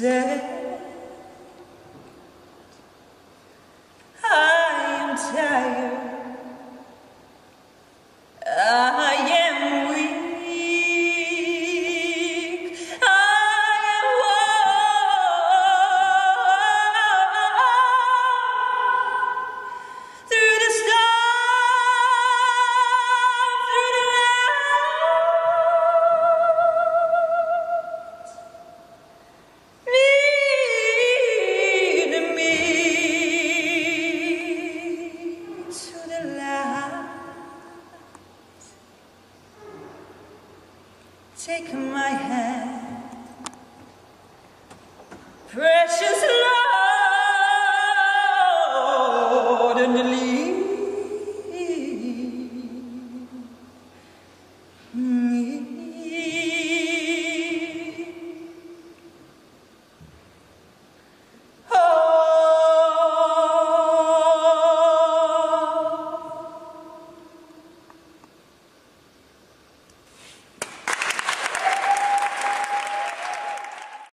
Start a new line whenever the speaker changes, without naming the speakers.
I am tired. Take my hand, precious.